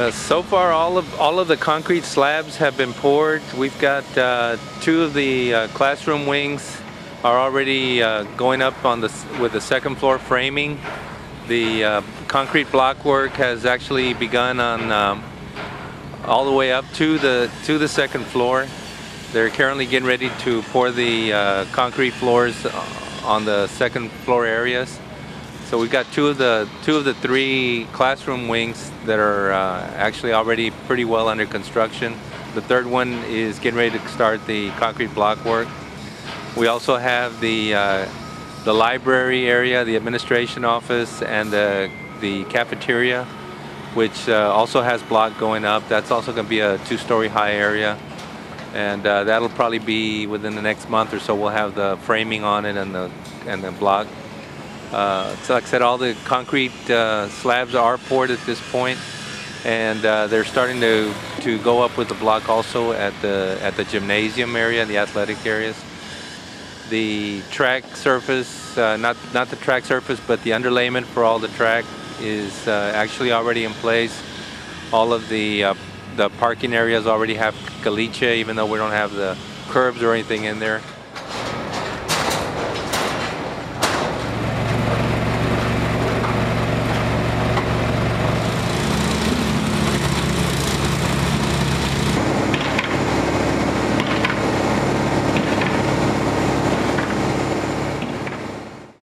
Uh, so far, all of all of the concrete slabs have been poured. We've got uh, two of the uh, classroom wings are already uh, going up on the with the second floor framing. The uh, concrete block work has actually begun on um, all the way up to the to the second floor. They're currently getting ready to pour the uh, concrete floors on the second floor areas. So we've got two of the two of the three classroom wings that are uh, actually already pretty well under construction. The third one is getting ready to start the concrete block work. We also have the uh, the library area, the administration office, and the the cafeteria, which uh, also has block going up. That's also going to be a two-story high area, and uh, that'll probably be within the next month or so. We'll have the framing on it and the and the block. Uh, so like I said, all the concrete uh, slabs are poured at this point, and uh, they're starting to, to go up with the block also at the at the gymnasium area, and the athletic areas. The track surface, uh, not not the track surface, but the underlayment for all the track is uh, actually already in place. All of the uh, the parking areas already have caliche, even though we don't have the curbs or anything in there.